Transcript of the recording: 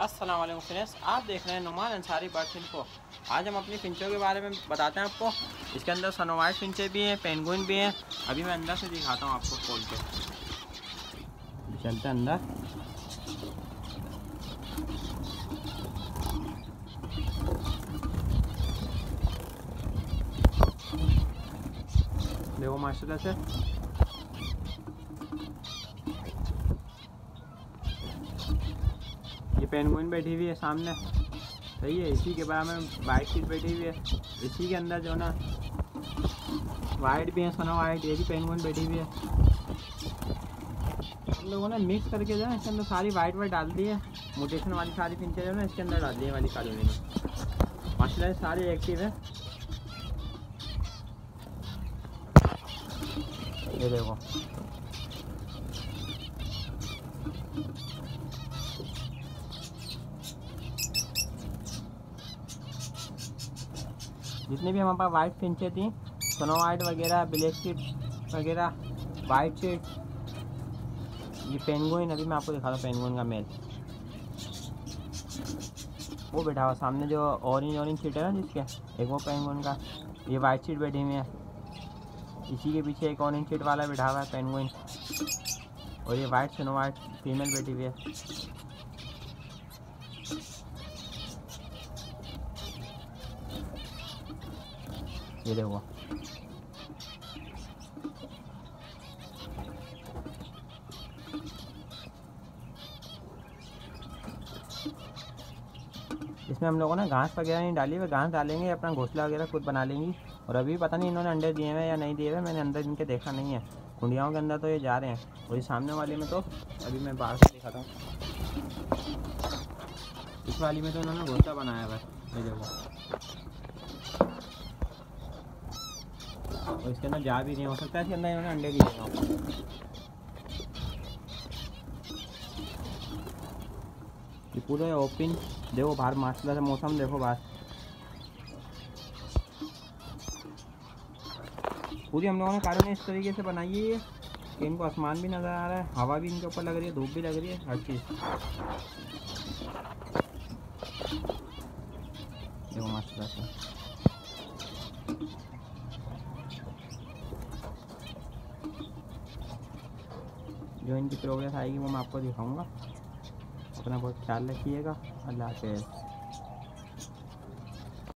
अस्सलाम वालेकुम फ्रेंड्स, आप देख रहे हैं नुमान अंसारी बर्ड फिन आज हम अपनी फिंचों के बारे में बताते हैं आपको। इसके अंदर सनोवाइट फिंचे भी हैं, पेंगुइन भी हैं। अभी मैं अंदर से दिखाता हूँ आपको खोल के। चलते हैं अंदर। देखो माशाल्लाह से। ये पेनगुइन बैठी हुई है सामने। सही है, इसी के बाद में वाइट सीट बैठी हुई है। इसी के अंदर जो ना वाइट भी है, सोना वाइट ये भी पेनगुइन बैठी हुई है। हम लोगों ने मिक्स करके जो है इसके अंदर सारी वाइट वाइट डाल दी है। मोटेशन वाली सारी पिंचे जो है इसके अंदर डाल दी है वाली कॉलोनी में माशाल्लाह सारी एक्टिव है। ये देखो। जितने भी हमारे पास वाइट फिंचे थी स्नो वाइट वगैरह ब्लैक वगैरह वाइट सीट ये पेंगुइन अभी मैं आपको दिखा रहा हूँ पेंगुइन का मेल वो बैठा हुआ सामने जो ऑरेंज ऑरेंज सीट है ना जिसके, एक वो पेंगुइन का, ये वाइट सीट बैठी हुई है। इसी के पीछे एक ऑरेंज सीट वाला बैठा हुआ है पेंगुइन और ये वाइट स्नो वाइट फीमेल बैठी हुई है। ये देखो। इसमें हम लोगों ने घास वगैरह नहीं डाली हुई घास डालेंगे, अपना घोंसला वगैरह खुद बना लेंगी। और अभी पता नहीं इन्होंने अंडे दिए हुए या नहीं दिए हुए, मैंने अंदर इनके देखा नहीं है। कुंडियाओं के अंदर तो ये जा रहे हैं। और ये सामने वाले में तो अभी मैं बाहर से दिखाता हूँ। इस वाली में तो इन्होंने घोंसला बनाया हुआ है। और इसके अंदर जा भी नहीं हो सकता इसके अंदर इन्होंने अंडे भी दिए ये पूरे ओपन देखो बाहर माशाल्लाह से मौसम, देखो बाहर। पूरी हम लोगों ने कारण इस तरीके से बनाई है कि इनको आसमान भी नज़र आ रहा है, हवा भी इनके ऊपर लग रही है, धूप भी लग रही है, हर चीज़। देखो माशाल्लाह जो इनकी प्रोग्रेस आएगी वो मैं आपको दिखाऊँगा। अपना बहुत ख्याल रखिएगा। अल्लाह हाफ़